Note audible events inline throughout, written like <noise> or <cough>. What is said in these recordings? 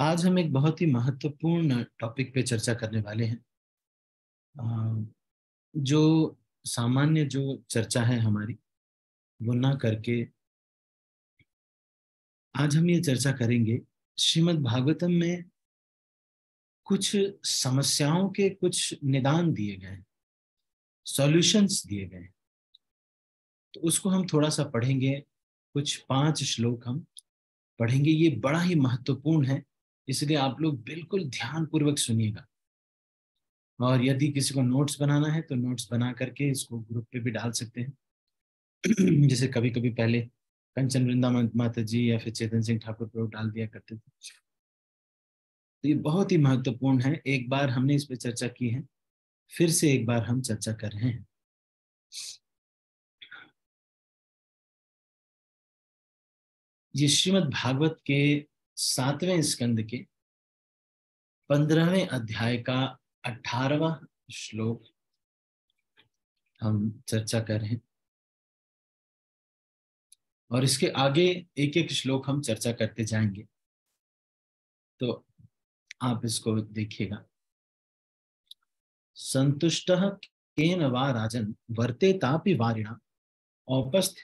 आज हम एक बहुत ही महत्वपूर्ण टॉपिक पे चर्चा करने वाले हैं। जो सामान्य जो चर्चा है हमारी, वो ना करके आज हम ये चर्चा करेंगे, श्रीमद् भागवतम में कुछ समस्याओं के कुछ निदान दिए गए सॉल्यूशंस दिए गए। तो उसको हम थोड़ा सा पढ़ेंगे, कुछ पाँच श्लोक हम पढ़ेंगे, ये बड़ा ही महत्वपूर्ण है। इसलिए आप लोग बिल्कुल ध्यान पूर्वक सुनिएगा। और यदि किसी को नोट्स बनाना है तो नोट्स बना करके इसको ग्रुप पे भी डाल सकते हैं। <clears throat> जैसे कभी कभी पहले कंचन वृंदा माता जी या फिर चेतन सिंह ठाकुर प्रभु डाल दिया करते थे। तो ये बहुत ही महत्वपूर्ण है। एक बार हमने इस पर चर्चा की है, फिर से एक बार हम चर्चा कर रहे हैं। ये श्रीमद भागवत के सातवें स्कंद के पंद्रहवें अध्याय का अठारवा श्लोक हम चर्चा कर रहे हैं। और इसके आगे एक एक श्लोक हम चर्चा करते जाएँगे। तो आप इसको देखिएगा। संतुष्ट केन वा राजन, वर्ते तापि वारिणा औपस्थ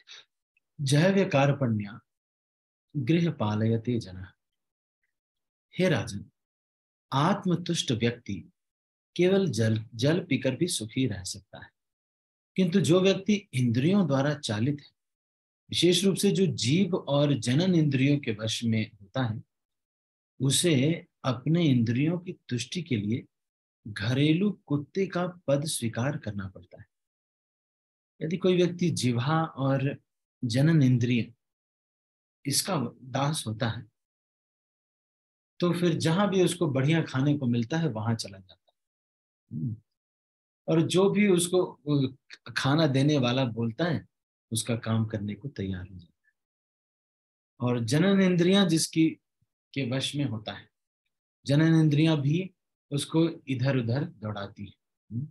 जैव्य कार्पण्या गृह पालयते जन। हे राजन, आत्मतुष्ट व्यक्ति केवल जल जल पीकर भी सुखी रह सकता है। किंतु जो व्यक्ति इंद्रियों द्वारा चालित है, विशेष रूप से जो जीव और जनन इंद्रियों के वश में होता है, उसे अपने इंद्रियों की तुष्टि के लिए घरेलू कुत्ते का पद स्वीकार करना पड़ता है। यदि कोई व्यक्ति जिहा और जनन इंद्रिय, इसका दास होता है तो फिर जहाँ भी उसको बढ़िया खाने को मिलता है, वहाँ चला जाता है हम्म। और जो भी उसको खाना देने वाला बोलता है, उसका काम करने को तैयार हो जाता है और जनन इंद्रियाँ जिसकी के वश में होता है, जनन इंद्रियाँ भी उसको इधर उधर दौड़ाती है हम्म।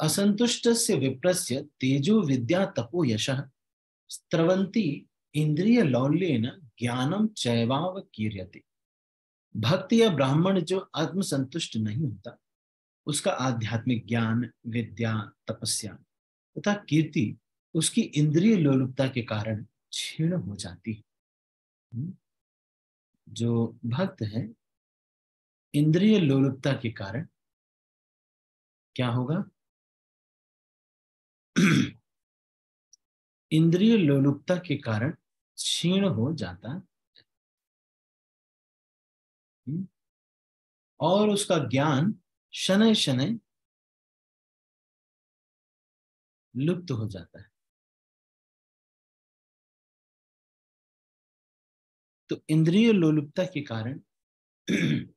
असंतुष्ट से विप्रस्य तेजो विद्या तपो यश, स्त्रवंती इंद्रिय लौल्यन ज्ञानम चैवाव कीर्यते। भक्ति या ब्राह्मण जो आत्मसंतुष्ट नहीं होता, उसका आध्यात्मिक ज्ञान, विद्या, तपस्या तथा कीर्ति उसकी इंद्रिय लोलुपता के कारण क्षीण हो जाती है। हम्म। जो भक्त है, इंद्रिय लोलुपता के कारण क्या होगा? <clears throat> इंद्रिय लोलुपता के कारण क्षीण हो जाता है हम्म। और उसका ज्ञान शनय शनय लुप्त हो जाता है तो इंद्रिय लोलुपता के कारण <clears throat>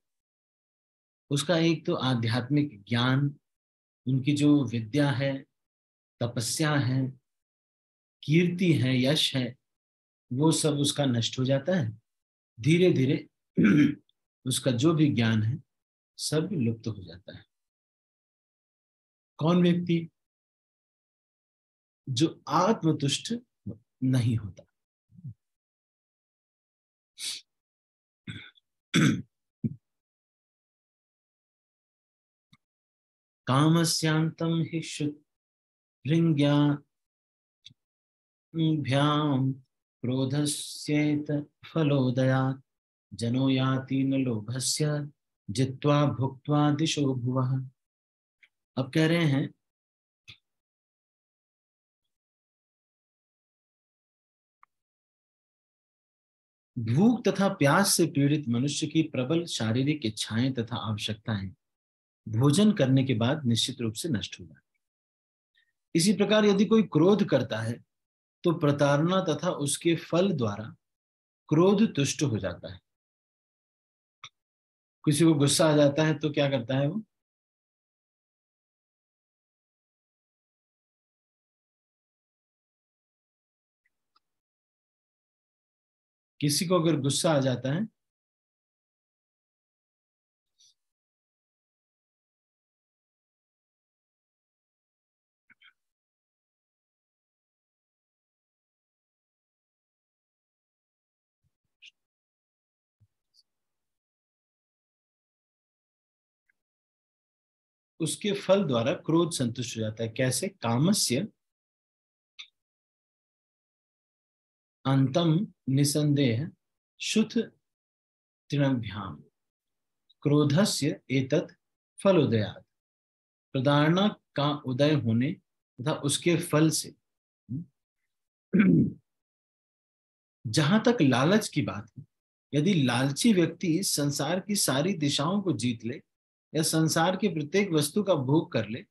उसका एक तो आध्यात्मिक ज्ञान, उनकी जो विद्या है, तपस्या है, कीर्ति है, यश है वो सब उसका नष्ट हो जाता है। धीरे धीरे <clears throat> उसका जो भी ज्ञान है, सब लुप्त हो जाता है। कौन व्यक्ति जो आत्मतुष्ट नहीं होता? <clears throat> कामस्यांतं हि भ्याम क्रोधस्येत फलोदयात् जनो याति न लोभस्य, जित्वा भुक्त्वा दिशो भुव। अब कह रहे हैं, भूख तथा प्यास से पीड़ित मनुष्य की प्रबल शारीरिक इच्छाएँ तथा आवश्यकताएँ भोजन करने के बाद निश्चित रूप से नष्ट हो जाती इसी प्रकार यदि कोई क्रोध करता है तो प्रताड़ना तथा उसके फल द्वारा क्रोध तुष्ट हो जाता है। किसी को गुस्सा आ जाता है तो क्या करता है वो? किसी को अगर गुस्सा आ जाता है उसके फल द्वारा क्रोध संतुष्ट हो जाता है। कैसे? कामस्य अंतम निसंदेह शुद्ध तृणभ्याम। क्रोधस्य एतत् फलोदयात। प्रधारणा का उदय होने तथा उसके फल से। जहाँ तक लालच की बात है, यदि लालची व्यक्ति संसार की सारी दिशाओं को जीत ले या संसार की प्रत्येक वस्तु का भोग कर ले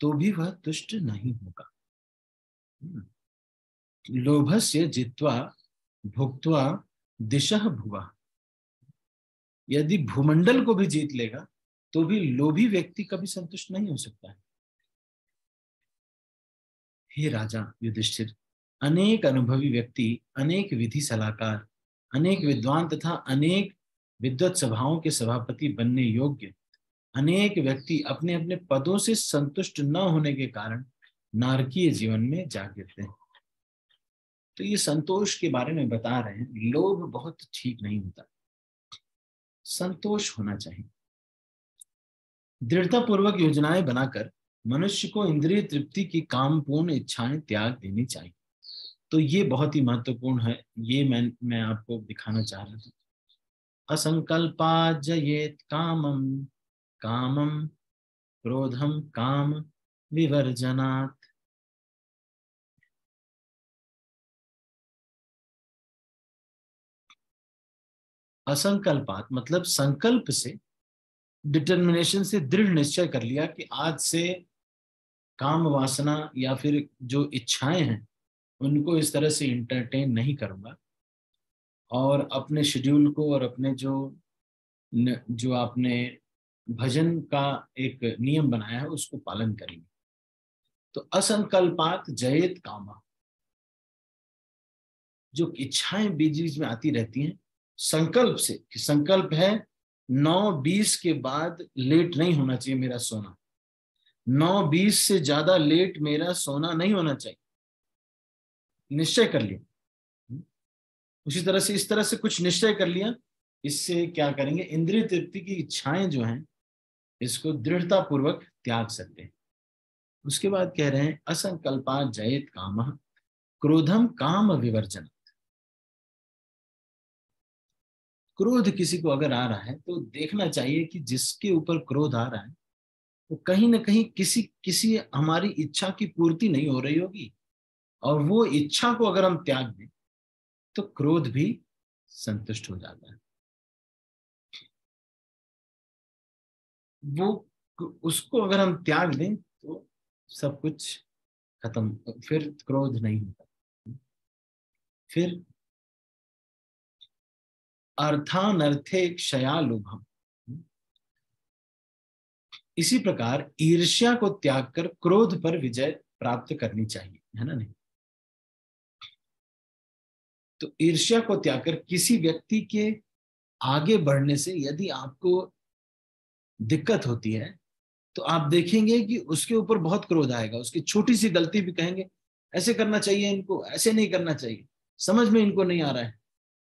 तो भी वह तुष्ट नहीं होगा। लोभस्य जित्वा भुक्त्वा दिशा भुवा। यदि भूमंडल को भी जीत लेगा तो भी लोभी व्यक्ति कभी संतुष्ट नहीं हो सकता है। हे राजा युधिष्ठिर, अनेक अनुभवी व्यक्ति, अनेक विधि सलाहकार, अनेक विद्वान तथा अनेक विद्वत सभाओं के सभापति बनने योग्य अनेक व्यक्ति अपने अपने पदों से संतुष्ट न होने के कारण नारकीय जीवन में जा गिरते हैं। तो ये संतोष के बारे में बता रहे हैं, लोभ बहुत ठीक नहीं होता। संतोष होना चाहिए। दृढ़ता पूर्वक योजनाएँ बनाकर मनुष्य को इंद्रिय तृप्ति की कामपूर्ण इच्छाएँ त्याग देनी चाहिए। तो ये बहुत ही महत्वपूर्ण है, ये मैं मैं आपको दिखाना चाह रहा था। असंकल्पा जयेत कामम। कामम क्रोधम काम विवर्जनात्। असंकल्पात मतलब संकल्प से डिटर्मिनेशन से दृढ़ निश्चय कर लिया कि आज से काम वासना या फिर जो इच्छाएँ हैं, उनको इस तरह से इंटरटेन नहीं करूँगा। और अपने शेड्यूल को और अपने जो जो आपने भजन का एक नियम बनाया है, उसको पालन करेंगे। तो असंकल्पात जयत कामा। जो इच्छाएँ बीच बीच में आती रहती हैं, संकल्प से, कि संकल्प है, नौ बीस के बाद लेट नहीं होना चाहिए मेरा सोना। नौ बीस से ज़्यादा लेट मेरा सोना नहीं होना चाहिए। निश्चय कर लिया। उसी तरह से, इस तरह से कुछ निश्चय कर लिया। इससे क्या करेंगे, इंद्रिय तृप्ति की इच्छाएँ जो हैं इसको दृढ़ता पूर्वक त्याग सकते हैं। उसके बाद कह रहे हैं, असंकल्पा जयत काम क्रोधम काम विवर्जन क्रोध किसी को अगर आ रहा है तो देखना चाहिए कि जिसके ऊपर क्रोध आ रहा है, वो तो कहीं ना कहीं किसी किसी हमारी इच्छा की पूर्ति नहीं हो रही होगी। और वो इच्छा को अगर हम त्याग दें तो क्रोध भी संतुष्ट हो जाता है। वो उसको अगर हम त्याग दें तो सब कुछ खत्म, फिर क्रोध नहीं होता। फिर अर्थानर्थे क्षया लोभम इसी प्रकार ईर्ष्या को त्याग कर क्रोध पर विजय प्राप्त करनी चाहिए, है ना नहीं? तो ईर्ष्या को त्याग कर किसी व्यक्ति के आगे बढ़ने से यदि आपको दिक्कत होती है तो आप देखेंगे कि उसके ऊपर बहुत क्रोध आएगा, उसकी छोटी सी गलती भी कहेंगे, ऐसे करना चाहिए इनको, ऐसे नहीं करना चाहिए, समझ में इनको नहीं आ रहा है।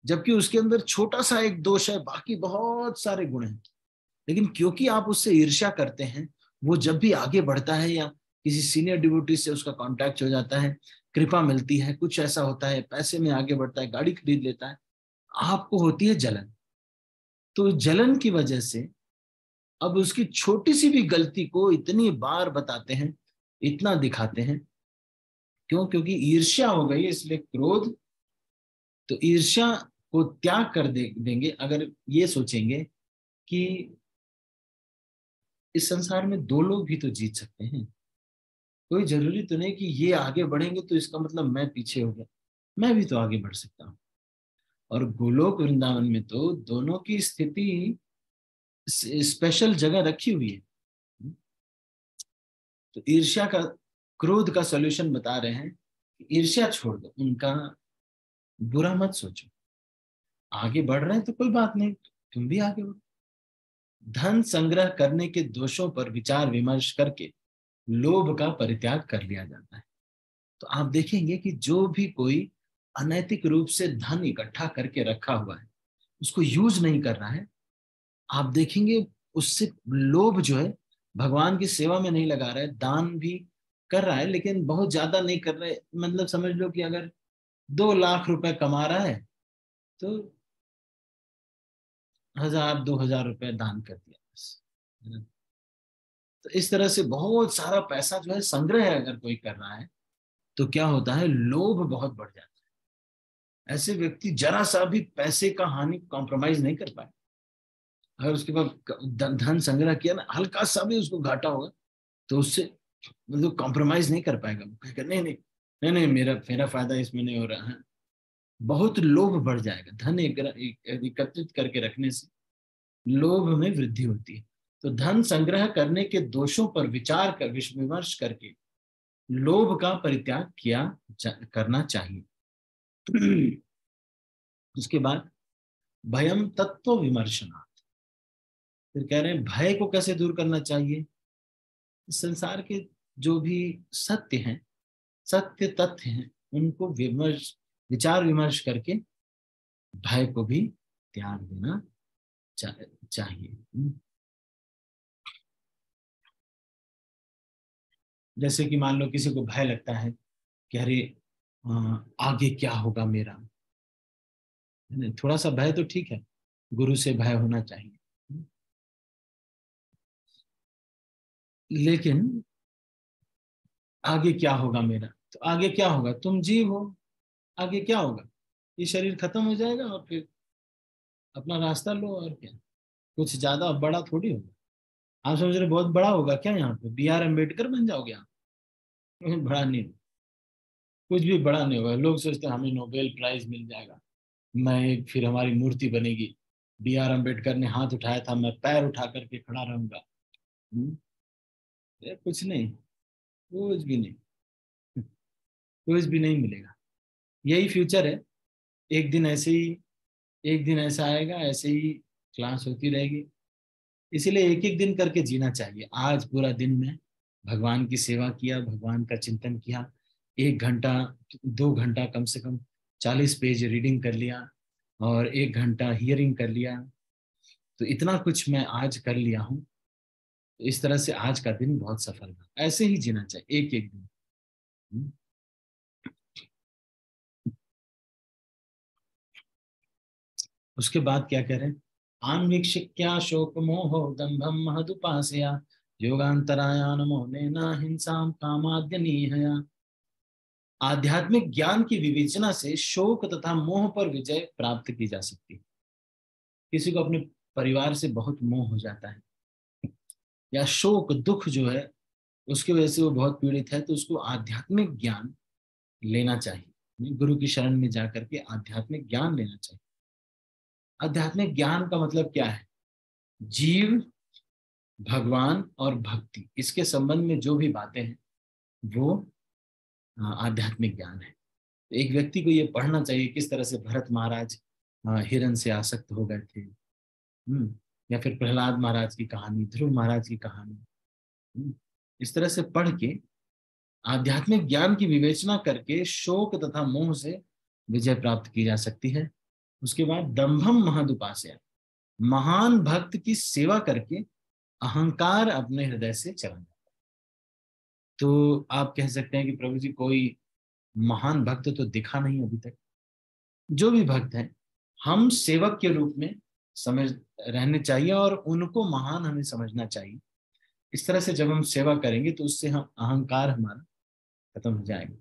जबकि उसके अंदर छोटा सा एक दोष है, बाकी बहुत सारे गुण हैं। लेकिन क्योंकि आप उससे ईर्ष्या करते हैं, वो जब भी आगे बढ़ता है या किसी सीनियर डिवोटी से उसका कांटेक्ट हो जाता है, कृपा मिलती है, कुछ ऐसा होता है, पैसे में आगे बढ़ता है, गाड़ी खरीद लेता है, आपको होती है जलन। तो जलन की वजह से अब उसकी छोटी सी भी गलती को इतनी बार बताते हैं, इतना दिखाते हैं। क्यों? क्योंकि ईर्ष्या हो गई इसलिए क्रोध। तो ईर्ष्या को त्याग कर दे, देंगे। अगर ये सोचेंगे कि इस संसार में दो लोग भी तो जीत सकते हैं। कोई ज़रूरी तो नहीं कि ये आगे बढ़ेंगे तो इसका मतलब मैं पीछे हो गया। मैं भी तो आगे बढ़ सकता हूँ। और गोलोक वृंदावन में तो दोनों की स्थिति स्पेशल जगह रखी हुई है। तो ईर्ष्या का, क्रोध का सॉल्यूशन बता रहे हैं ईर्ष्या छोड़ दो, उनका बुरा मत सोचो। आगे बढ़ रहे हैं तो कोई बात नहीं, तुम भी आगे बढ़ो। धन संग्रह करने के दोषों पर विचार विमर्श करके लोभ का परित्याग कर लिया जाता है। तो आप देखेंगे कि जो भी कोई अनैतिक रूप से धन इकट्ठा करके रखा हुआ है, उसको यूज़ नहीं कर रहा है आप देखेंगे उससे लोभ जो है, भगवान की सेवा में नहीं लगा रहा है, दान भी कर रहा है, लेकिन बहुत ज़्यादा नहीं कर रहे मतलब समझ लो कि अगर दो लाख रुपए कमा रहा है तो हज़ार, दो हज़ार रुपए दान कर दिया, बस तो इस तरह से बहुत सारा पैसा जो है, संग्रह अगर कोई कर रहा है तो क्या होता है, लोभ बहुत बढ़ जाता है। ऐसे व्यक्ति जरा सा भी पैसे का हानि कॉम्प्रोमाइज नहीं कर पाए। अगर उसके पास धन संग्रह किया ना, हल्का सा भी उसको घाटा होगा तो उससे मतलब कॉम्प्रोमाइज नहीं कर पाएगा। वो कहेगा नहीं नहीं नहीं नहीं, मेरा मेरा फ़ायदा इसमें नहीं हो रहा है। बहुत लोभ बढ़ जाएगा, धन एकत्रित करके रखने से लोभ में वृद्धि होती है। तो धन संग्रह करने के दोषों पर विचार कर, विमर्श करके लोभ का परित्याग किया करना चाहिए। <clears throat> उसके बाद भयम तत्व विमर्शनार्थ फिर कह रहे हैं, भय को कैसे दूर करना चाहिए? संसार के जो भी सत्य हैं, सत्य तथ्य हैं, उनको विमर्श, विचार विमर्श करके भय को भी त्याग देना चाहिए। जैसे कि मान लो किसी को भय लगता है कि अरे आगे क्या होगा मेरा? थोड़ा सा भय तो ठीक है, गुरु से भय होना चाहिए। लेकिन आगे क्या होगा मेरा? तो आगे क्या होगा? तुम जीव हो। आगे क्या होगा? ये शरीर खत्म हो जाएगा और फिर अपना रास्ता लो और क्या? कुछ ज़्यादा बड़ा थोड़ी होगा। आप समझ रहे बहुत बड़ा होगा क्या यहाँ पे? बी आर अंबेडकर बन जाओगे आप। बड़ा नहीं कुछ भी बड़ा नहीं होगा। लोग सोचते हैं, हमें नोबेल प्राइज मिल जाएगा। मैं फिर हमारी मूर्ति बनेगी। बी आर अंबेडकर ने हाथ उठाया था। मैं पैर उठा करके खड़ा रहूँगा। कुछ नहीं, कुछ भी नहीं। कुछ भी नहीं मिलेगा। यही फ्यूचर है। एक दिन ऐसे ही, एक दिन ऐसा आएगा, ऐसे ही क्लास होती रहेगी। इसीलिए एक एक दिन करके जीना चाहिए। आज पूरा दिन में भगवान की सेवा किया, भगवान का चिंतन किया, एक घंटा, दो घंटा कम से कम चालीस पेज रीडिंग कर लिया और एक घंटा हियरिंग कर लिया। तो इतना कुछ मैं आज कर लिया हूँ। इस तरह से आज का दिन बहुत सफल रहा। ऐसे ही जीना चाहिए एक एक दिन। हम्म। उसके बाद क्या कह रहे हैं? आन्वीक्षिक्या शोक मोह दम्भम महदुपासया योगांतराया नमो न हिंसा कामाद्य निहया आध्यात्मिक ज्ञान की विवेचना से शोक तथा मोह पर विजय प्राप्त की जा सकती है। किसी को अपने परिवार से बहुत मोह हो जाता है। या शोक दुख जो है उसकी वजह से वो बहुत पीड़ित है तो उसको आध्यात्मिक ज्ञान लेना चाहिए। गुरु की शरण में जाकर के आध्यात्मिक ज्ञान लेना चाहिए। आध्यात्मिक ज्ञान का मतलब क्या है? जीव भगवान और भक्ति इसके संबंध में जो भी बातें हैं वो आध्यात्मिक ज्ञान है। एक व्यक्ति को ये पढ़ना चाहिए किस तरह से भरत महाराज हिरण से आसक्त हो गए थे। हम्म, या फिर प्रहलाद महाराज की कहानी ध्रुव महाराज की कहानी। हम्म, इस तरह से पढ़ के आध्यात्मिक ज्ञान की विवेचना करके शोक तथा मोह से विजय प्राप्त की जा सकती है। उसके बाद दम्भम महदुपास्य। महान भक्त की सेवा करके अहंकार अपने हृदय से चला जाता है। तो आप कह सकते हैं कि प्रभु जी कोई महान भक्त तो दिखा नहीं अभी तक। जो भी भक्त है हम सेवक के रूप में समझ, रहने चाहिए और उनको महान हमें समझना चाहिए। इस तरह से जब हम सेवा करेंगे तो उससे हम, अहंकार हमारा खत्म हो जाएगा।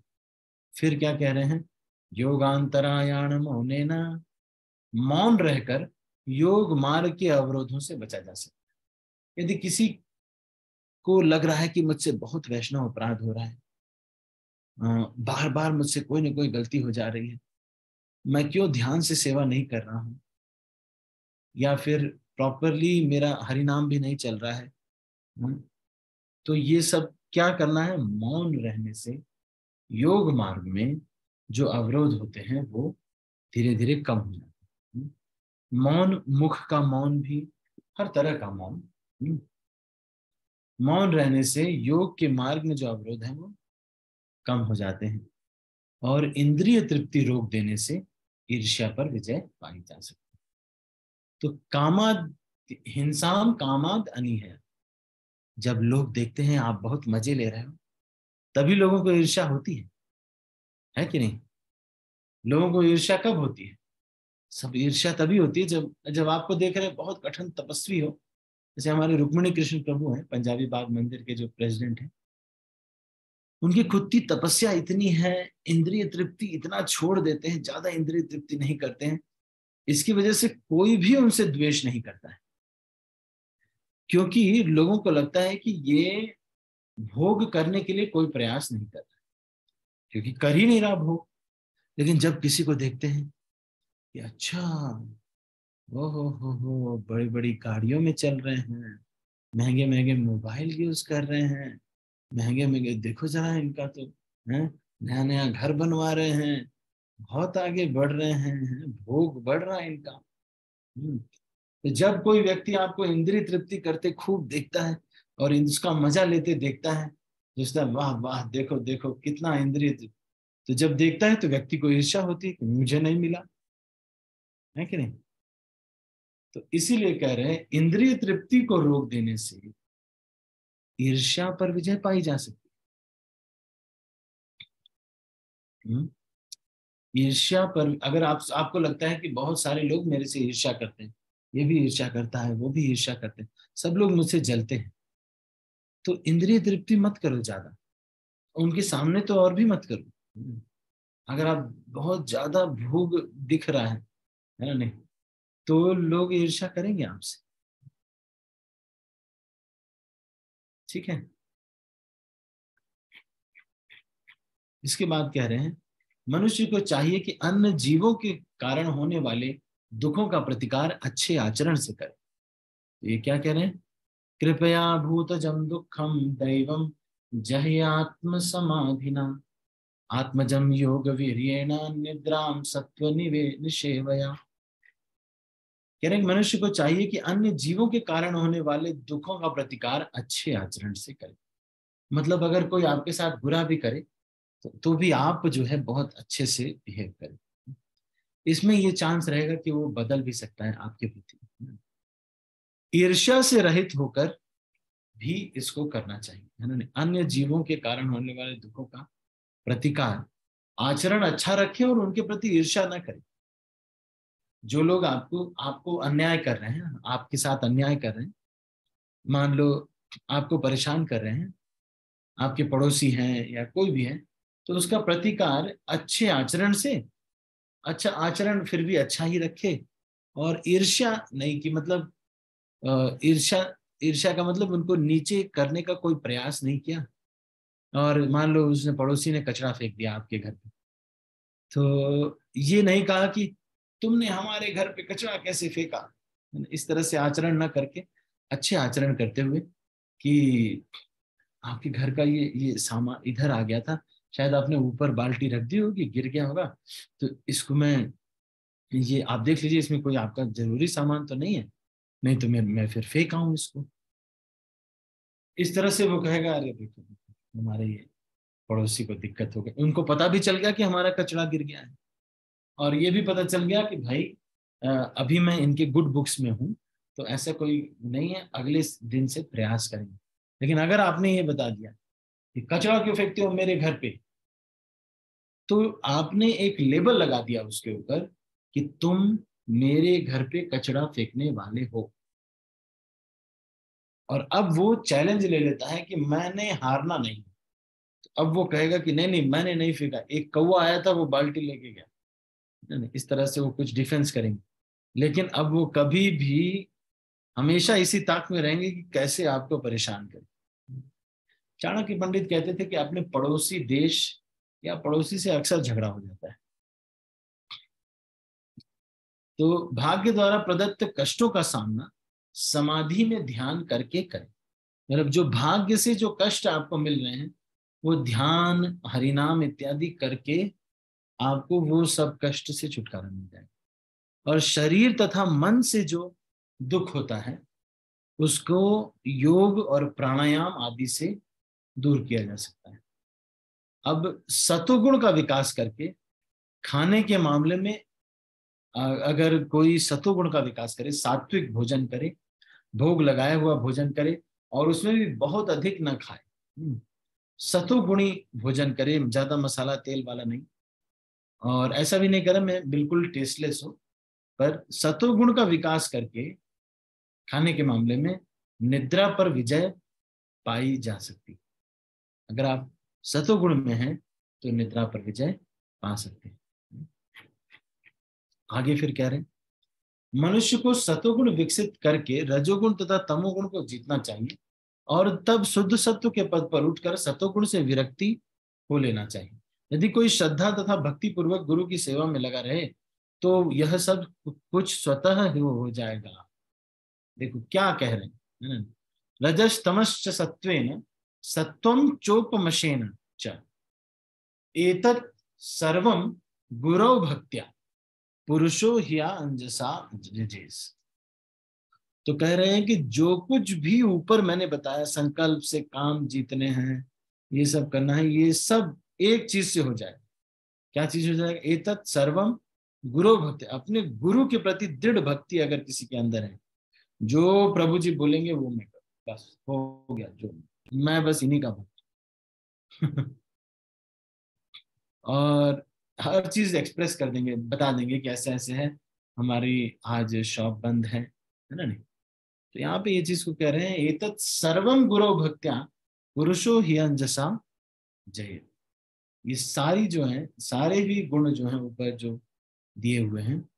फिर क्या कह रहे हैं? योगांतरायण मौने न मौन रहकर योग मार्ग के अवरोधों से बचा जा सकता है। यदि किसी को लग रहा है कि मुझसे बहुत वैष्णव अपराध हो रहा है बार बार मुझसे कोई ना कोई गलती हो जा रही है, मैं क्यों ध्यान से सेवा नहीं कर रहा हूँ? या फिर प्रॉपरली मेरा हरिनाम भी नहीं चल रहा है? हम्म, तो ये सब क्या करना है? मौन रहने से योग मार्ग में जो अवरोध होते हैं वो धीरे धीरे कम हो जाते हैं। हम्म, मौन मुख का मौन भी हर तरह का मौन। हम्म, मौन रहने से योग के मार्ग में जो अवरोध है वो कम हो जाते हैं। और इंद्रिय तृप्ति रोक देने से ईर्ष्या पर विजय पाई जा सकती तो कामाद हिंसाम कामाद अनि है। जब लोग देखते हैं आप बहुत मज़े ले रहे हो, तभी लोगों को ईर्ष्या होती है। है कि नहीं? लोगों को ईर्ष्या कब होती है? सब ईर्ष्या तभी होती है जब जब आपको देख रहे बहुत कठिन तपस्वी हो। जैसे हमारे रुक्मणी कृष्ण प्रभु हैं, पंजाबी बाग मंदिर के जो प्रेसिडेंट हैं। उनकी खुद की तपस्या इतनी है, इंद्रिय तृप्ति इतना छोड़ देते हैं, ज़्यादा इंद्रिय तृप्ति नहीं करते हैं। इसकी वजह से कोई भी उनसे द्वेष नहीं करता है। क्योंकि लोगों को लगता है कि ये भोग करने के लिए कोई प्रयास नहीं कर रहा क्योंकि कर ही नहीं रहा भोग। लेकिन जब किसी को देखते हैं कि अच्छा ओ हो हो हो बड़ी बड़ी गाड़ियों में चल रहे हैं महँगे महँगे मोबाइल यूज़ कर रहे हैं महँगे महँगे देखो जरा इनका तो है नया नया घर बनवा रहे हैं बहुत आगे बढ़ रहे हैं भोग बढ़ रहा है इनका। हम्म, तो जब कोई व्यक्ति आपको इंद्रिय तृप्ति करते खूब देखता है और उसका मज़ा लेते देखता है तो वाह वाह देखो देखो कितना इंद्रिय तो जब देखता है तो व्यक्ति को ईर्षा होती है कि मुझे नहीं मिला। है कि नहीं? तो इसीलिए कह रहे हैं इंद्रिय तृप्ति को रोक देने से ईर्ष्या पर विजय पाई जा सकती हम्म? ईर्ष्या पर, अगर आप, आपको लगता है कि बहुत सारे लोग मेरे से ईर्ष्या करते हैं, ये भी ईर्ष्या करता है, वो भी ईर्ष्या करते हैं, सब लोग मुझसे जलते हैं। तो इंद्रिय तृप्ति मत करो ज़्यादा, उनके सामने तो और भी मत करो। अगर आप बहुत ज़्यादा भोग दिख रहा है है ना नहीं? तो लोग ईर्षा करेंगे आपसे। ठीक है? इसके बाद कह रहे हैं मनुष्य को चाहिए कि अन्य जीवों के कारण होने वाले दुखों का प्रतिकार अच्छे आचरण से करे। तो ये क्या कह रहे हैं? कृपया भूत जम दुखम दैवम जह्यात्म समाधिना। आत्मजम योग वीरियण निद्राम सत्व निषेवया। कह रहे मनुष्य को चाहिए कि अन्य जीवों के कारण होने वाले दुखों का प्रतिकार अच्छे आचरण से करे। मतलब अगर कोई आपके साथ बुरा भी करे तो, तो भी आप जो है बहुत अच्छे से बिहेव करें। इसमें ये चांस रहेगा कि वो बदल भी सकता है आपके प्रति ईर्ष्या से रहित होकर भी इसको करना चाहिए है ना? अन्य जीवों के कारण होने वाले दुखों का प्रतिकार आचरण अच्छा रखें और उनके प्रति ईर्ष्या ना करें। जो लोग आपको आपको अन्याय कर रहे हैं आपके साथ अन्याय कर रहे हैं मान लो आपको परेशान कर रहे हैं आपके पड़ोसी हैं या कोई भी है तो उसका प्रतिकार अच्छे आचरण से अच्छा आचरण फिर भी अच्छा ही रखे और ईर्ष्या नहीं कि मतलब ईर्ष्या ईर्ष्या का मतलब उनको नीचे करने का कोई प्रयास नहीं किया। और मान लो उसने पड़ोसी ने कचरा फेंक दिया आपके घर पे। तो ये नहीं कहा कि तुमने हमारे घर पे कचरा कैसे फेंका? इस तरह से आचरण ना करके, अच्छे आचरण करते हुए कि आपके घर का ये ये सामान इधर आ गया था। शायद आपने ऊपर बाल्टी रख दी होगी, गिर गया होगा। तो इसको मैं, ये आप देख लीजिए, इसमें कोई आपका ज़रूरी सामान तो नहीं है? नहीं तो मैं मैं फिर फेंक आऊँ इसको। इस तरह से वो कहेगा, अरे देखो, हमारे ये पड़ोसी को दिक्कत हो गई। उनको पता भी चल गया कि हमारा कचरा गिर गया है। और ये भी पता चल गया कि भाई अभी मैं इनके गुड बुक्स में हूँ तो ऐसा कोई नहीं है, अगले दिन से प्रयास करेंगे। लेकिन अगर आपने ये बता दिया कचरा क्यों फेंकते हो मेरे घर पे? तो आपने एक लेबल लगा दिया उसके ऊपर कि तुम मेरे घर पे कचरा फेंकने वाले हो। और अब वो चैलेंज ले लेता है कि मैंने हारना नहीं। तो अब वो कहेगा कि नहीं नहीं, मैंने नहीं फेंका। एक कौवा आया था, वो बाल्टी लेके गया। इस तरह से वो कुछ डिफेंस करेंगे। लेकिन अब वो कभी भी हमेशा इसी ताक में रहेंगे कि कैसे आपको परेशान करें। चाणक्य पंडित कहते थे कि अपने पड़ोसी देश या पड़ोसी से अक्सर झगड़ा हो जाता है। तो भाग्य द्वारा प्रदत्त कष्टों का सामना समाधि में ध्यान करके करें। मतलब जो भाग्य से जो कष्ट आपको मिल रहे हैं, वो ध्यान, हरिनाम इत्यादि करके आपको वो सब कष्ट से छुटकारा मिल जाएगा। और शरीर तथा मन से जो दुख होता है, उसको योग और प्राणायाम आदि से दूर किया जा सकता है अब सतोगुण का विकास करके खाने के मामले में अगर कोई सतोगुण का विकास करे, सात्विक भोजन करे, भोग लगाया हुआ भोजन करे और उसमें भी बहुत अधिक न खाए हम्म। सतुगुणी भोजन करे, ज़्यादा मसाला तेल वाला नहीं और ऐसा भी नहीं करें, मैं बिल्कुल टेस्टलेस हो, पर सतुगुण का विकास करके खाने के मामले में निद्रा पर विजय पाई जा सकती अगर आप सतोगुण में हैं तो निद्रा पर विजय पा सकते हैं। आगे फिर कह रहे हैं, मनुष्य को सतोगुण विकसित करके रजोगुण तथा तमोगुण को जीतना चाहिए और तब शुद्ध सत्व के पद पर उठकर सतोगुण से विरक्ति हो लेना चाहिए। यदि कोई श्रद्धा तथा भक्ति पूर्वक गुरु की सेवा में लगा रहे तो यह सब कुछ स्वतः ही हो जाएगा। देखो, क्या कह रहे हैं रजस तमश्च सत्वेन सत्वम चोपमशेन च। एतत् सर्वम गुरु भक्त्या। पुरुषो हिया अंजसा जजेस। तो कह रहे हैं कि जो कुछ भी ऊपर मैंने बताया, संकल्प से काम जीतने हैं, ये सब करना है, ये सब एक चीज़ से हो जाए क्या चीज़ हो जाएगा? एतत् सर्वम गुरु भक्ति अपने गुरु के प्रति दृढ़ भक्ति अगर किसी के अंदर है, जो प्रभु जी बोलेंगे, वो मैं बस, हो गया, जो मैं बस इन्हीं का भक्त <laughs> और हर चीज़ एक्सप्रेस कर देंगे, बता देंगे कि ऐसे ऐसे है, हमारी आज शॉप बंद है है ना नहीं? तो यहाँ पे ये चीज़ को कह रहे हैं, एतत् सर्वम गुरु भक्त्या पुरुषो ही अंजसा जय। ये सारी जो है, सारे भी गुण जो है ऊपर जो दिए हुए हैं,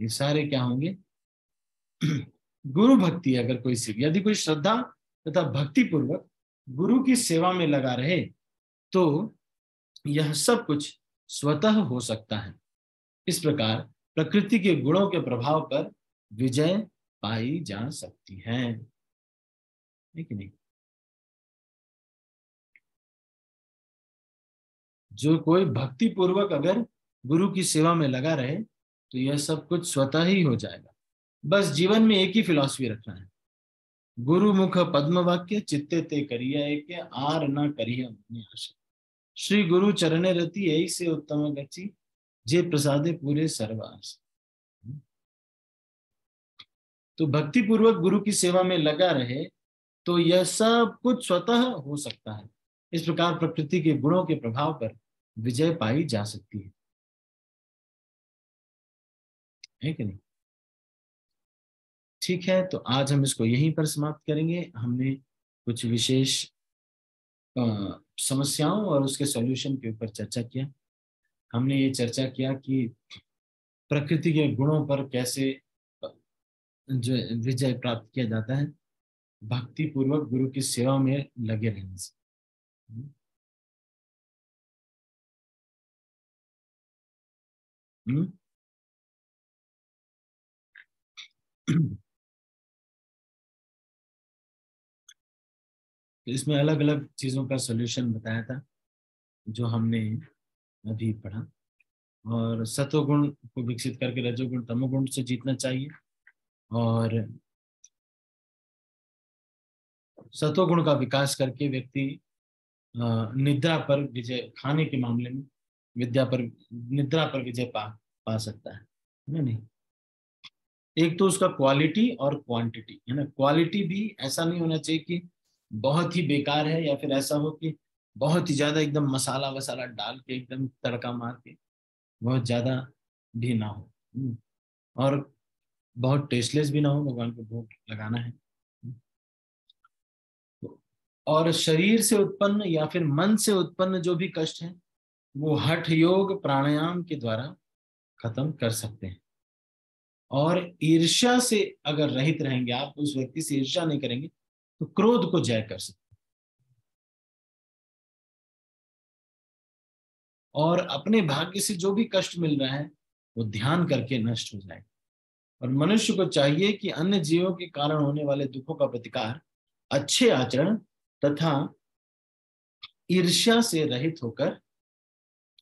ये सारे क्या होंगे? <clears throat> गुरु भक्ति अगर कोई सीख, यदि कोई श्रद्धा तथा भक्ति पूर्वक गुरु की सेवा में लगा रहे तो यह सब कुछ स्वतः हो सकता है। इस प्रकार प्रकृति के गुणों के प्रभाव पर विजय पाई जा सकती है। नहीं? जो कोई भक्ति पूर्वक अगर गुरु की सेवा में लगा रहे तो यह सब कुछ स्वतः ही हो जाएगा। बस जीवन में एक ही फिलॉसफी रखना है। गुरु मुख पद्म वाक्य चित्ते ते करिया एक, आर न करिया आशा। श्री गुरु चरणे रति यही से उत्तम गति, जे प्रसादे पूरे सर्वास तो भक्ति पूर्वक गुरु की सेवा में लगा रहे तो यह सब कुछ स्वतः हो सकता है। इस प्रकार प्रकृति के गुणों के प्रभाव पर विजय पाई जा सकती है। है कि नहीं? ठीक है तो आज हम इसको यहीं पर समाप्त करेंगे। हमने कुछ विशेष समस्याओं और उसके सॉल्यूशन के ऊपर चर्चा किया। हमने ये चर्चा किया कि प्रकृति के गुणों पर कैसे जो विजय प्राप्त किया जाता है। भक्ति पूर्वक गुरु की सेवा में लगे रहने से। हम्म। तो इसमें अलग अलग चीज़ों का सोल्यूशन बताया था, जो हमने अभी पढ़ा। और सतोगुण को विकसित करके रजोगुण, तमोगुण से जीतना चाहिए। और सतोगुण का विकास करके व्यक्ति निद्रा पर विजय, खाने के मामले में विद्या पर, निद्रा पर विजय पा पा सकता है नहीं? एक तो उसका क्वालिटी और क्वांटिटी है ना? क्वालिटी भी ऐसा नहीं होना चाहिए कि बहुत ही बेकार है या फिर ऐसा हो कि बहुत ही ज़्यादा एकदम मसाला वसाला डाल के एकदम तड़का मार के बहुत ज़्यादा भी ना हो। हम्म। और बहुत टेस्टलेस भी ना हो, भगवान को भोग लगाना है। और शरीर से उत्पन्न या फिर मन से उत्पन्न जो भी कष्ट है, वो हठ योग प्राणायाम के द्वारा खत्म कर सकते हैं। और ईर्ष्या से अगर रहित रहेंगे, आप उस व्यक्ति से ईर्ष्या नहीं करेंगे तो क्रोध को जय कर सकते और अपने भाग्य से जो भी कष्ट मिल रहा है, वो ध्यान करके नष्ट हो जाए और मनुष्य को चाहिए कि अन्य जीवों के कारण होने वाले दुखों का प्रतिकार, अच्छे आचरण तथा ईर्ष्या से रहित होकर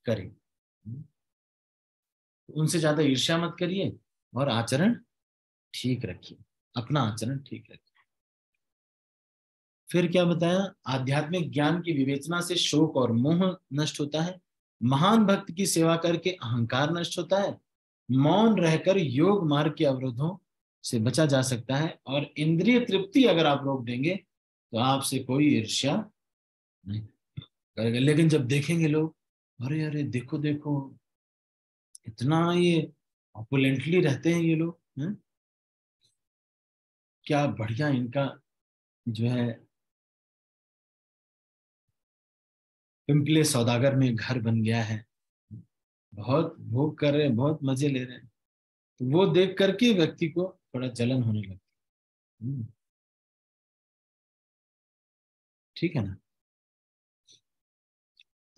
करे। उनसे ज़्यादा ईर्ष्या मत करिए और आचरण ठीक रखिए। अपना आचरण ठीक रखिए। फिर क्या बताया? आध्यात्मिक ज्ञान की विवेचना से शोक और मोह नष्ट होता है। महान भक्त की सेवा करके अहंकार नष्ट होता है। मौन रहकर योग मार्ग के अवरोधों से बचा जा सकता है और इंद्रिय तृप्ति अगर आप रोक देंगे तो आपसे कोई ईर्ष्या नहीं करेगा। लेकिन जब देखेंगे लोग, अरे अरे, देखो देखो, इतना ये ऑपुलेंटली रहते हैं ये लोग क्या बढ़िया इनका जो है पिंपले सौदागर में घर बन गया है। बहुत भोग कर रहे हैं, बहुत मज़े ले रहे हैं। तो वो देख करके व्यक्ति को थोड़ा जलन होने लगती हम्म। ठीक है ना?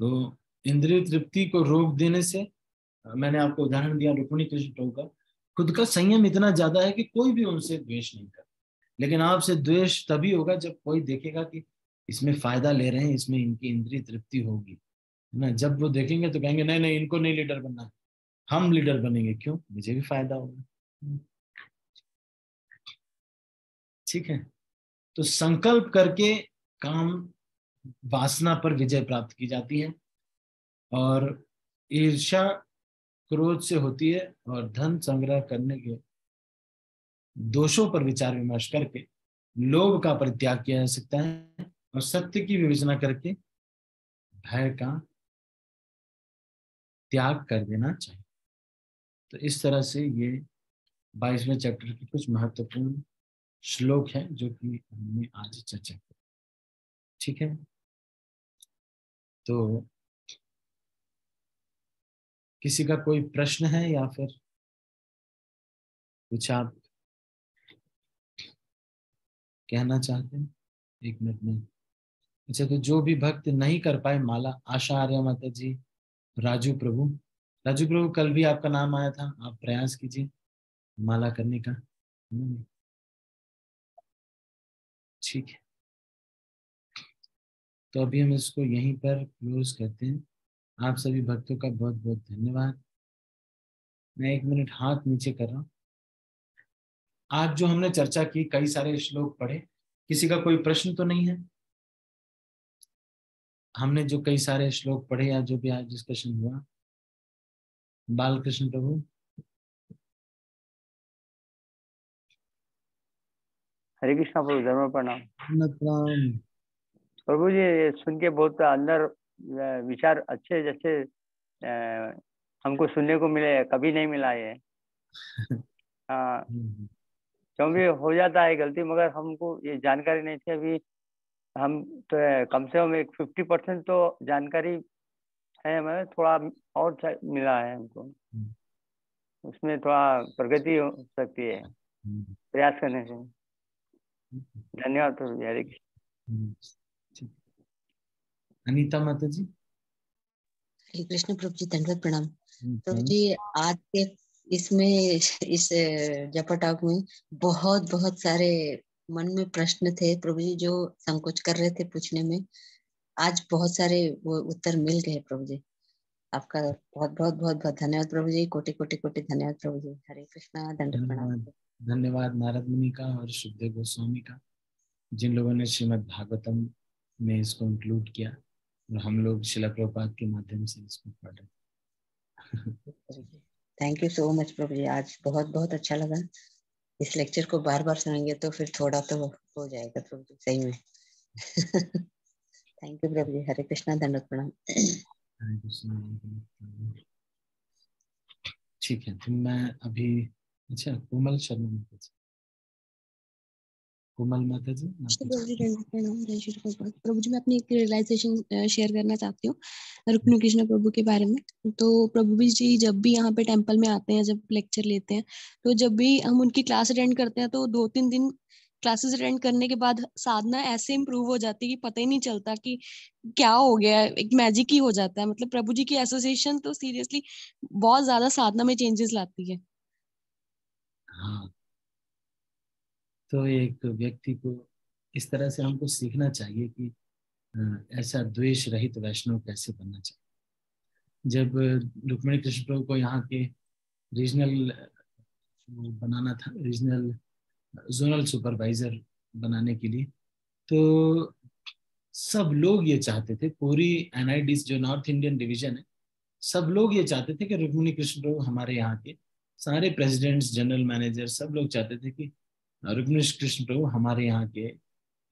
तो इंद्रिय तृप्ति को रोक देने से, मैंने आपको उदाहरण दिया रुक्मणी कृष्ण प्रभु का खुद का संयम इतना ज़्यादा है कि कोई भी उनसे द्वेष नहीं कर लेकिन आपसे द्वेष तभी होगा जब कोई देखेगा कि इसमें फ़ायदा ले रहे हैं, इसमें इनकी इंद्रिय तृप्ति होगी। है ना? जब वो देखेंगे तो कहेंगे, नहीं नहीं, इनको नहीं लीडर बनना हम लीडर बनेंगे। क्यों? मुझे भी फ़ायदा होगा। ठीक है? तो संकल्प करके काम वासना पर विजय प्राप्त की जाती है और ईर्षा क्रोध से होती है और धन संग्रह करने के दोषों पर विचार विमर्श करके लोभ का परित्याग किया जा सकता है। और सत्य की विवेचना करके भय का त्याग कर देना चाहिए। तो इस तरह से ये बाईसवें चैप्टर के कुछ महत्वपूर्ण श्लोक हैं जो कि हमने आज चर्चा की। ठीक है? तो किसी का कोई प्रश्न है या फिर कुछ आप कहना चाहते हैं? एक मिनट में अच्छा तो जो भी भक्त नहीं कर पाए, माला, आशा आर्य माता जी, राजू प्रभु। राजू प्रभु, कल भी आपका नाम आया था, आप प्रयास कीजिए माला करने का। ठीक है। तो अभी हम इसको यहीं पर क्लोज करते हैं। आप सभी भक्तों का बहुत बहुत धन्यवाद। मैं एक मिनट हाथ नीचे कर रहा हूँ। आज जो हमने चर्चा की, कई सारे श्लोक पढ़े, किसी का कोई प्रश्न तो नहीं है? हमने जो कई सारे श्लोक पढ़े या जो भी आज डिस्कशन हुआ। बाल कृष्ण प्रभु। हरे कृष्णा प्रभु धर्म प्रणाम। प्रभु जी सुन के बहुत अंदर विचार अच्छे जैसे हमको सुनने को मिले कभी नहीं मिला ये। <laughs> हाँ। हम्म। क्योंकि हो जाता है गलती मगर हमको ये जानकारी नहीं थी अभी हम तो कम से कम एक फिफ्टी परसेंट तो जानकारी है हमें थोड़ा और मिला है हमको। हम्म। उसमें थोड़ा प्रगति हो सकती है हम्म। प्रयास करने से। धन्यवाद प्रभु हरे कृष्ण अनीता माता जी हरे कृष्ण प्रभु जी धन्यवाद प्रणाम। प्रभु जी आज के इसमें इस जपटाक में बहुत बहुत सारे मन में प्रश्न थे प्रभु जी जो संकोच कर रहे थे पूछने में आज बहुत सारे वो उत्तर मिल गए प्रभु जी। आपका बहुत बहुत बहुत बहुत धन्यवाद प्रभु जी कोटि कोटि कोटि धन्यवाद प्रभु जी। हरे कृष्णा दंड प्रणाम। धन्यवाद नारद मुनि का और सुखदेव गोस्वामी का जिन लोगों ने श्रीमद भागवतम में इसको इंक्लूड किया और हम लोग शिला प्रपात के माध्यम से इसको पढ़ रहे थैंक यू सो मच प्रभु जी आज बहुत बहुत अच्छा लगा। इस लेक्चर को बार बार सुनेंगे तो फिर थोड़ा तो हो जाएगा प्रभु जी सही में। थैंक यू प्रभु जी। हरे कृष्णा, धन्यवाद प्रणाम। ठीक है तो मैं अभी अच्छा कोमल शर्मा कोमल माता जी प्रभु। जी मैं अपनी एक रियलाइजेशन शेयर करना चाहती हूँ रुक्मिणी कृष्ण प्रभु के बारे में। तो प्रभु जी जब भी यहाँ पे टेंपल में आते हैं जब लेक्चर लेते हैं तो जब भी हम उनकी क्लास अटेंड करते हैं तो दो तीन दिन क्लासेस अटेंड करने के बाद साधना ऐसे इम्प्रूव हो जाती है कि पता ही नहीं चलता कि क्या हो गया है एक मैजिक ही हो जाता है। मतलब प्रभु जी की एसोसिएशन तो सीरियसली बहुत ज़्यादा साधना में चेंजेस लाती है। हाँ तो एक व्यक्ति को इस तरह से हमको सीखना चाहिए कि ऐसा द्वेष रहित वैष्णव कैसे बनना चाहिए। जब रुक्मिणी कृष्ण प्रभु को यहाँ के रीजनल बनाना था रीजनल जोनल सुपरवाइजर बनाने के लिए तो सब लोग ये चाहते थे, पूरी एनआईडी जो नॉर्थ इंडियन डिवीज़न है, सब लोग ये चाहते थे कि रुक्मिणी कृष्ण प्रभु हमारे यहाँ के सारे प्रेसिडेंट्स जनरल मैनेजर सब लोग चाहते थे कि रुक्मिश कृष्ण प्रभु हमारे यहाँ के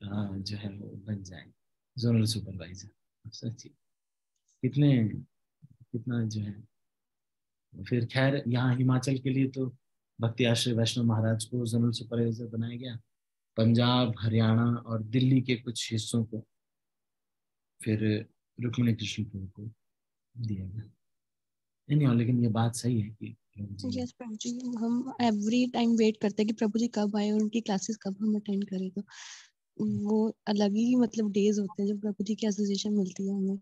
जो है वो बन जाए जोनल सुपरवाइजर सच्ची, कितने, कितना जो है, फिर खैर, यहाँ हिमाचल के लिए तो भक्ति आश्रय वैष्णव महाराज को जोनल सुपरवाइजर बनाया गया। पंजाब, हरियाणा और दिल्ली के कुछ हिस्सों को फिर रुक्मिणी कृष्ण प्रभु को दिया गया। नहीं लेकिन ये बात सही है कि यस प्रभु जी हम एवरी टाइम वेट करते हैं कि प्रभु जी कब आए और उनकी क्लासेस कब हम अटेंड करें तो वो अलग ही मतलब डेज़ होते हैं जब प्रभु जी की एसोसिएशन मिलती है हमें।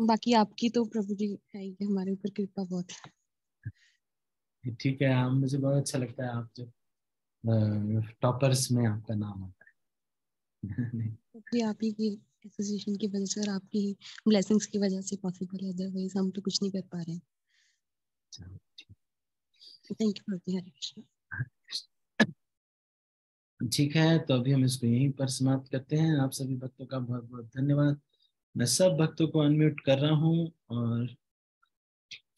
बाकी आपकी तो प्रभु जी है ही हमारे ऊपर कृपा बहुत है। ठीक है हम मुझे बहुत अच्छा लगता है आप जो टॉपर्स में आपका नाम आता है। जी आप ही की एसोसिएशन की वजह से और आपकी ब्लेसिंग्स की वजह से पॉसिबल है अदरवाइज़ हम तो कुछ नहीं कर पा रहे। हैं ठीक है तो अभी हम इसको यहीं पर समाप्त करते हैं। आप सभी भक्तों का बहुत बहुत धन्यवाद। मैं सब भक्तों को अनम्यूट कर रहा हूँ और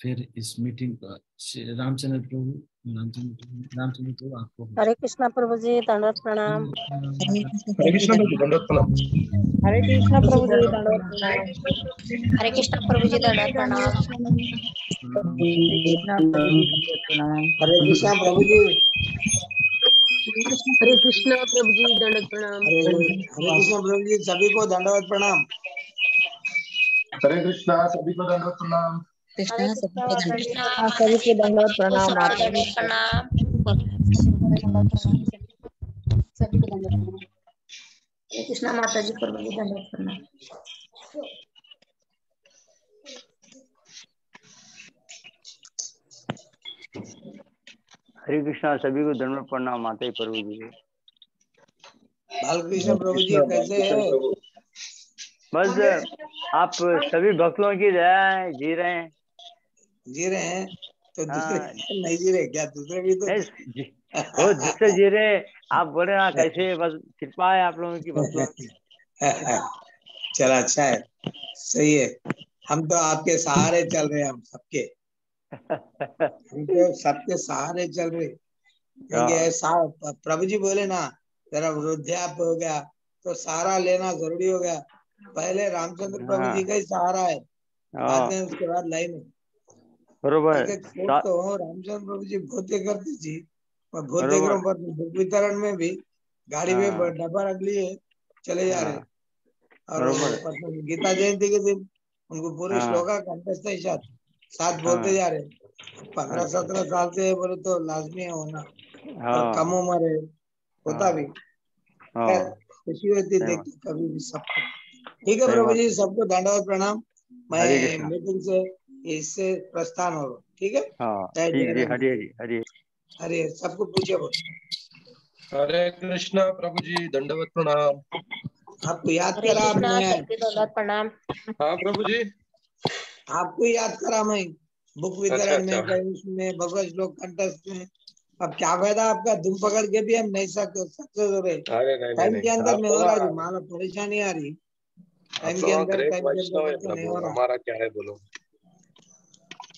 फिर इस मीटिंग का रामचंद्र प्रभु हरे कृष्णा प्रभु जी दंडवत प्रणाम हरे कृष्णा प्रभु दंडवत प्रणाम हरे कृष्णा प्रभु जी दंडवत प्रणाम हरे कृष्णा प्रभु जी दंडवत प्रणाम हरे कृष्णा प्रभु जी हरे कृष्णा प्रभु जी दंडवत प्रणाम हरे कृष्णा प्रभु जी सभी को दंडवत प्रणाम हरे कृष्णा सभी को दंडवत प्रणाम कृष्णा सभी को दंडवत प्रणाम माता जी प्रणाम सभी को दंडवत प्रणाम कृष्णा। माता जी पर भी दंडवत प्रणाम। हरे कृष्णा सभी को दंडवत प्रणाम माता जी प्रभु जी बालकृष्ण प्रभु जी कैसे हैं? बस आप सभी भक्तों की दया जी रहे हैं। जी रहे हैं तो दूसरे हाँ। <laughs> नहीं जी रहे क्या? दूसरे भी तो वो दूसरे जी रहे आप बोले ना कैसे बस कृपा है आप लोगों की भक्तों <laughs> चला अच्छा है। सही है। हम तो आपके सहारे चल रहे हैं हम सबके। हम तो सबके सहारे चल रहे। क्योंकि हाँ। ऐसा प्रभु जी बोले ना जरा वृद्धाप हो गया तो सहारा लेना ज़रूरी हो गया। पहले रामचंद्र प्रभु जी हाँ। का ही सहारा है। बाद में उसके बाद लाइन प्रभु जी भोते करते जी. भोते पर वितरण में भी गाड़ी में। डब्बा रख लिए चले जा रहे। और गीता जयंती के दिन उनको पूरे। श्लोका साथ साथ बोलते जा रहे. पंद्रह सत्रह साल से बोले तो लाजमी है होना. और कम उम्र है होता भी. खुशी होती देखते कभी भी सबको ठीक है प्रभु जी सबको दंडवत प्रणाम. मैं मीटिंग से इससे प्रस्थान हो? ठीक है हाँ, हरे हरे हरे हरे सबको पूछे बोल। हरे कृष्णा प्रभु जी दंडवत प्रणाम। आपको याद करा आपने प्रणाम। हाँ प्रभु जी। आपको याद करा मैं बुक वितरण अच्छा, में अच्छा। उसमें भगवत श्लोक कंठस्थ में। अब क्या फ़ायदा आपका दुम पकड़ के भी हम नहीं सकते सक्सेस हो रहे। टाइम के अंदर नहीं हो रहा है माला परेशानी आ रही। टाइम के अंदर टाइम के अंदर नहीं हो रहा हमारा क्या है बोलो।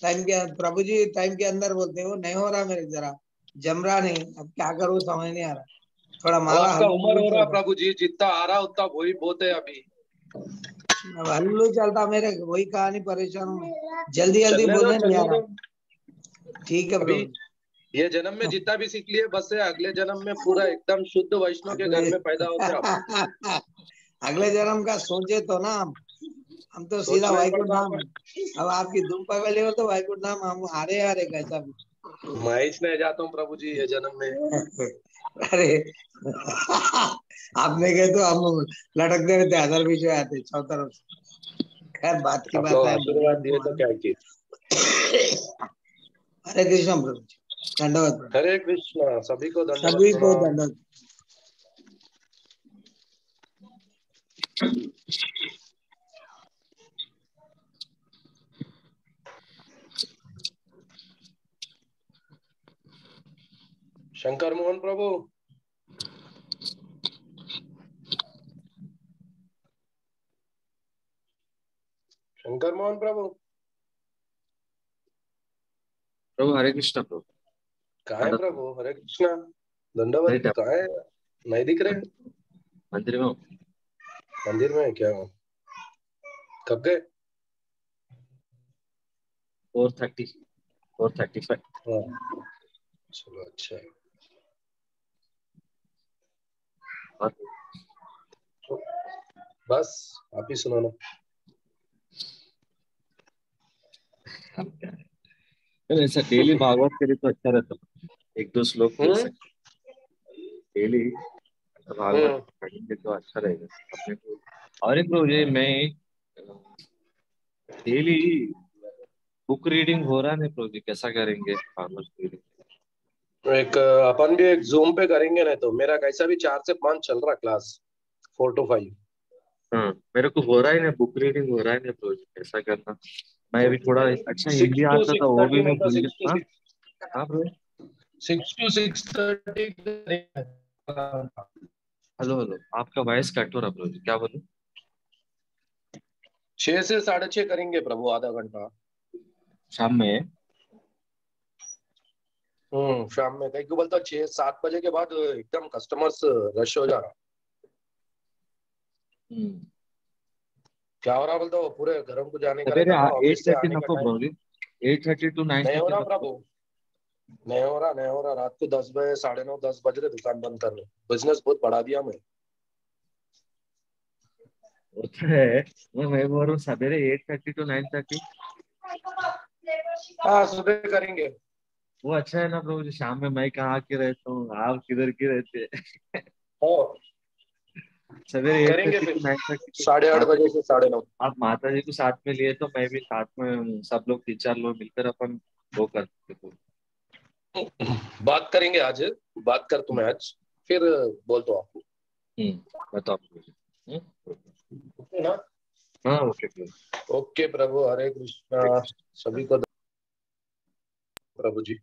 टाइम के प्रभु जी टाइम के अंदर बोलते हो नहीं हो रहा मेरे जरा जम रहा नहीं अब क्या करूँ समझ नहीं आ रहा। थोड़ा माला आपका उम्र हो रहा प्रभु जी जितना आ रहा उतना वही बहुत है अभी। हल्लू चलता मेरे वही कहानी परेशान हूँ। जल्दी जल्दी बोलने नहीं आ रहा। ठीक है प्रभु ये जन्म में जितना भी सीख लिए बस है अगले जन्म में पूरा एकदम शुद्ध वैष्णव के घर में पैदा होते अगले जन्म का सोचे तो ना हम तो सीधा वाईकुंठ धाम अब आपकी धूम पकड़ हो तो वाईकुंठ धाम हम हारे हारे कैसा भी महेश में जाता हूँ प्रभु जी ये जन्म में। अरे आपने कहे तो हम लटकते रहते हज़ार बीच में आते चौ तरफ़ खैर बात की बात है। आशीर्वाद दिए तो क्या की हरे कृष्ण प्रभु जी धन्यवाद हरे कृष्ण सभी को धन्यवाद सभी को धन्यवाद। शंकर मोहन प्रभु शंकर मोहन प्रभु प्रभु हरे कृष्ण प्रभु कहा है प्रभु? हरे कृष्ण। दंडवत कहा है? नहीं दिख रहे मंदिर में मंदिर में क्या? कब गए? Four thirty four thirty five चलो अच्छा। बस आप ही सुनाना। ऐसा डेली भागवत करे तो अच्छा रहता एक दो श्लोक डेली भागवत पढ़ेंगे तो अच्छा रहेगा। अपने को और एक ये मैं डेली बुक रीडिंग हो रहा है प्रभु जी कैसा करेंगे? भागवत रीडिंग एक अपन भी एक जूम पे करेंगे ना तो मेरा कैसा भी चार से पाँच चल रहा क्लास फोर टू फाइव हाँ मेरे को हो रहा है ना बुक रीडिंग हो रहा है ना प्रभु जी कैसा करना। मैं अभी थोड़ा अच्छा हिंदी आता था वो भी मैं भूल गया। हाँ प्रभु six two six thirty hello hello आपका वॉइस कट हो रहा जी क्या बोलूँ? छह से साढ़े छह करेंगे प्रभु आधा घंटा। शाम में? हम्म शाम में। कहीं को बोलता छह सात बजे के बाद एकदम कस्टमर्स रश हो जा रहा क्या हो रहा बोलता वो पूरे घर को जाने का एट थर्टी टू नाइन नहीं हो रहा प्रभु नहीं हो रहा नहीं हो रहा। रात को दस बजे साढ़े नौ दस बज रहे दुकान बंद कर रहे बिज़नेस बहुत बढ़ा दिया मैं होता है। मैं बोल रहा हूँ सवेरे eight thirty to nine thirty हाँ सुबह करेंगे। वो अच्छा है ना प्रभु जी शाम में मैं कहाँ के रहता हूँ आप किधर के रहते सवेरे करेंगे फिर। साढ़े आठ बजे से साढ़े नौ। आप माता जी को साथ में लिए तो मैं भी साथ में सब लोग तीन चार लोग मिलकर अपन वो करते बात करेंगे आज बात कर तुम्हें आज फिर बोल दो आपको। बताओ ना? हाँ ओके ओके प्रभु हरे कृष्णा सभी को प्रभु जी।